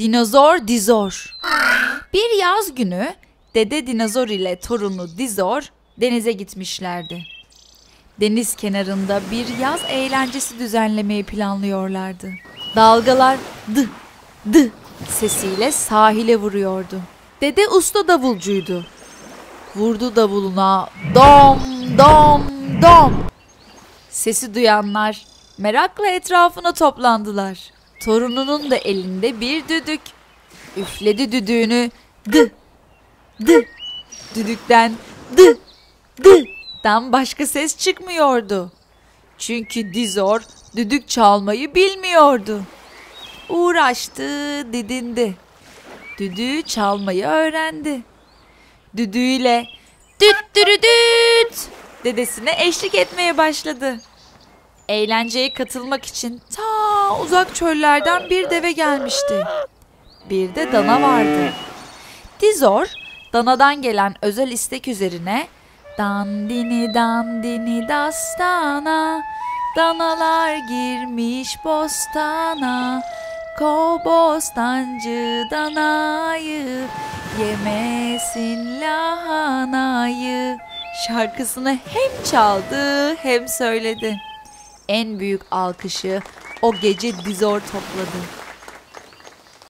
Dinozor Dizor. Bir yaz günü dede dinozor ile torunu Dizor denize gitmişlerdi. Deniz kenarında bir yaz eğlencesi düzenlemeyi planlıyorlardı. Dalgalar dı dı sesiyle sahile vuruyordu. Dede usta davulcuydu. Vurdu davuluna dom dom dom. Sesi duyanlar merakla etrafına toplandılar. Torununun da elinde bir düdük. Üfledi düdüğünü dı dı. Düdükten dı dı dan başka ses çıkmıyordu. Çünkü Dizor düdük çalmayı bilmiyordu. Uğraştı, didindi. Düdüğü çalmayı öğrendi. Düdüğüyle düt dürü düt dedesine eşlik etmeye başladı. Eğlenceye katılmak için ta uzak çöllerden bir deve gelmişti. Bir de dana vardı. Dizor, danadan gelen özel istek üzerine Dandini dandini dastana Danalar girmiş bostana Kobostancı danayı Yemesin lahanayı Şarkısını hem çaldı hem söyledi. En büyük alkışı o gece Dizor topladı.